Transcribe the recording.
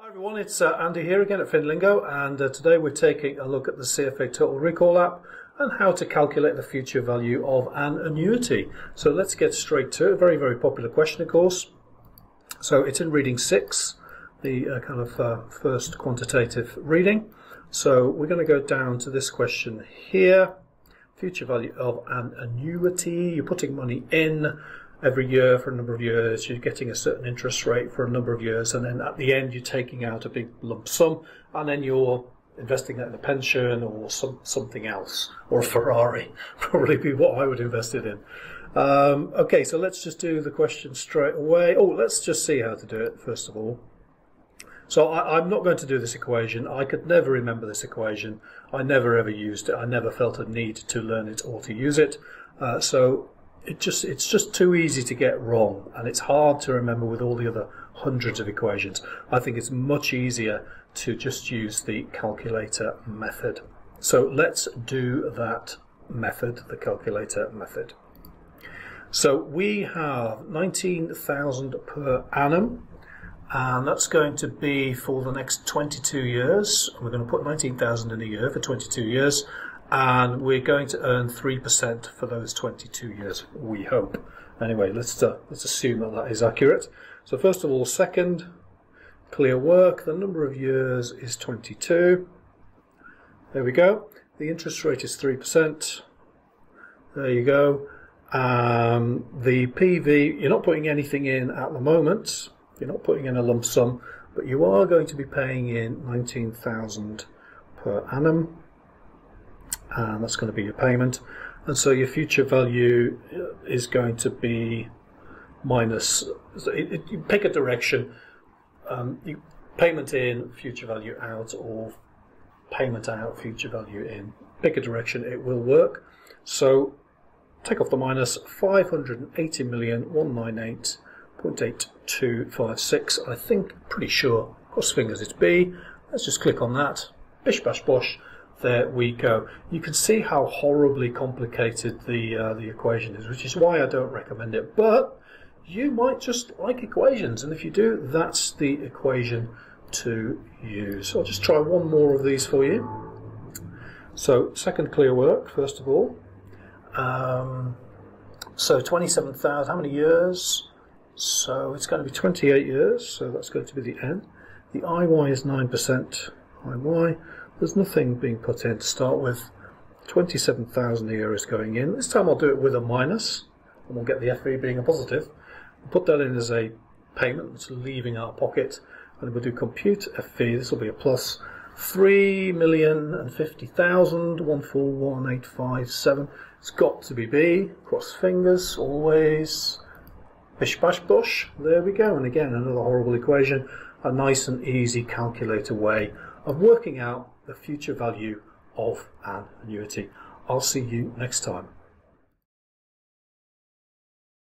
Hi everyone, it's uh, Andy here again at Finlingo and uh, today we're taking a look at the CFA Total Recall app and how to calculate the future value of an annuity. So let's get straight to it. A very, very popular question of course. So it's in reading 6, the uh, kind of uh, first quantitative reading. So we're going to go down to this question here. Future value of an annuity. You're putting money in every year for a number of years, you're getting a certain interest rate for a number of years, and then at the end you're taking out a big lump sum, and then you're investing that in a pension or some, something else, or a Ferrari, probably be what I would invest it in. Um, okay, so let's just do the question straight away. Oh, let's just see how to do it first of all. So I, am not going to do this equation. I could never remember this equation. I never ever used it. I never felt a need to learn it or to use it. Uh, so it just it's just too easy to get wrong, and it's hard to remember with all the other hundreds of equations. I think it's much easier to just use the calculator method. So let's do that method, the calculator method. So we have 19,000 per annum and that's going to be for the next 22 years. We're going to put 19,000 in a year for 22 years and we're going to earn 3% for those 22 years, we hope. Anyway, let's, uh, let's assume that that is accurate. So first of all, second, clear work, the number of years is 22. There we go. The interest rate is 3%. There you go. Um, the PV, you're not putting anything in at the moment. You're not putting in a lump sum, but you are going to be paying in 19,000 per annum and that's going to be your payment. And so your future value is going to be minus, it, it, you pick a direction, um, you payment in, future value out, or payment out, future value in. Pick a direction, it will work. So take off the minus 580,198.8256. I think, pretty sure, cross fingers it's B. Let's just click on that. Bish bash bosh there we go. You can see how horribly complicated the uh, the equation is, which is why I don't recommend it. But you might just like equations, and if you do, that's the equation to use. I'll just try one more of these for you. So second clear work, first of all. Um, so 27,000, how many years? So it's going to be 28 years, so that's going to be the N. The IY is 9%, IY. There's nothing being put in to start with. 27,000 a year is going in. This time I'll do it with a minus, and we'll get the FV being a positive. We'll put that in as a payment that's leaving our pocket, and we'll do compute FV. This will be a plus. 3,050,000, 141,857. It's got to be B. Cross fingers, always. Bish bash bush. There we go. And again, another horrible equation. A nice and easy calculator way of working out the future value of an annuity. I'll see you next time.